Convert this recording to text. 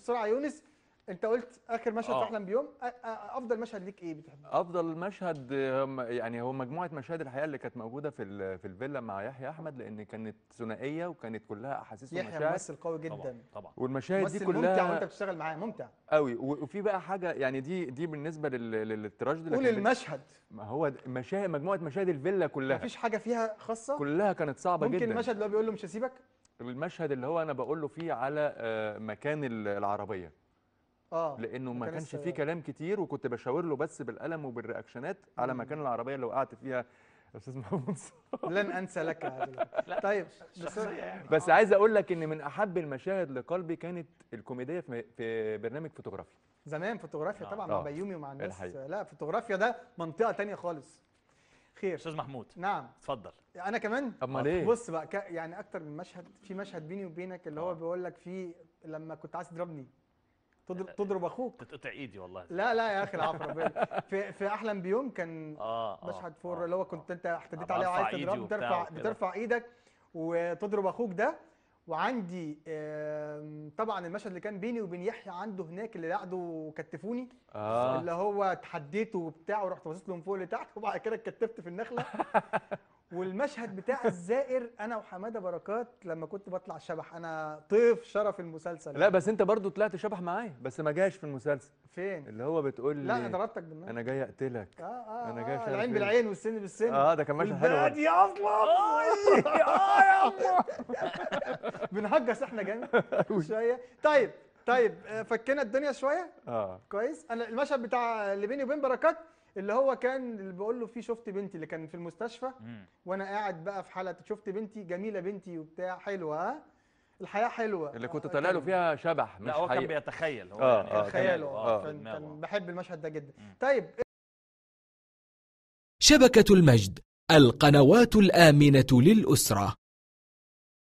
بسرعة يونس. انت قلت آخر مشهد في آه. احلم بيوم. أفضل مشهد ليك إيه بتحبه؟ أفضل مشهد يعني هو مجموعة مشاهد الحقيقة اللي كانت موجودة في في الفيلا مع يحيى أحمد لأن كانت ثنائية وكانت كلها أحاسيس يحيى ومشاعر ممثل قوي طبعا جدا. طبعا والمشاهد دي ممثل ممتع وأنت كلها بتشتغل معاه ممتع. قوي وفي بقى حاجة يعني دي دي بالنسبة لل- لل- للتراجيدي قول المشهد. ما هو مشاهد مجموعة مشاهد الفيلا كلها. مفيش حاجة فيها خاصة؟ كلها كانت صعبة ممكن جدا. المشهد اللي هو بيقول له مش هسيبك؟ المشهد اللي هو أنا بقول له فيه على آه، مكان ال- العربية آه لأنه ما كانش. فيه كلام كتير وكنت بشاور له بس بالقلم وبال reaction ات على. مكان العربية اللي وقعت فيها أستاذ محمود. لن أنسى لك اليوم. طيب يعني بس عايز أقول لك إن من أحب المشاهد لقلبي كانت الكوميدية في في برنامج فوتوغرافي زمان فوتوغرافيا آه. طبعا مع آه. بيومي ومع الناس الحقيقة. لا فوتوغرافيا ده منطقة تانية خالص خير. أستاذ محمود. نعم. اتفضل. أنا كمان امال إيه بص بقى ك... يعني أكتر من مشهد في مشهد بيني وبينك اللي هو آه. بيقول لك فيه لما كنت عايز تضربني. تضرب, تضرب أخوك. تتقطع إيدي والله. لا لا يا أخي العفو ربنا. في في احلم بيوم كان آه آه، مشهد فور آه، اللي هو كنت أنت احتديت عليه وعايز تضرب بترفع. بترفع إيدك وتضرب أخوك ده وعندي طبعا المشهد اللي كان بيني وبين يحيى عنده هناك اللي قعدوا كتفوني آه. اللي هو اتحديته وبتاع ورحت باصص له من فوق لتحت وبعد كده اتكتفت في النخلة. والمشهد بتاع الزائر أنا وحمادة بركات لما كنت بطلع شبح أنا ضيف شرف المسلسل. لا بس أنت برضو طلعت شبح معايا بس ما جاش في المسلسل. فين؟ اللي هو بتقول لي لا أنا ضربتك بالنار أنا جاي أقتلك. آه آه أنا جاي آه العين إيه؟ بالعين والسن بالسن. آه ده كان مشهد حلو. والبادي أصلا آه يا أما. بنهجس إحنا جامد شوية. طيب طيب آه، فكينا الدنيا شوية. آه. كويس. أنا المشهد بتاع اللي بيني وبين بركات اللي هو كان اللي بقول له فيه شفت بنتي اللي كان في المستشفى. مم. وأنا قاعد بقى في حلقة شفت بنتي جميلة بنتي وبتاع حلوة ها؟ الحياة حلوة. اللي كنت آه، طالع له فيها شبح مش لا هو كان بيتخيل. هو آه، يعني آه، كان عنده- آه. في كان. كان بحب المشهد ده جدا. مم. طيب شبكة المجد القنوات الآمنة للأسرة.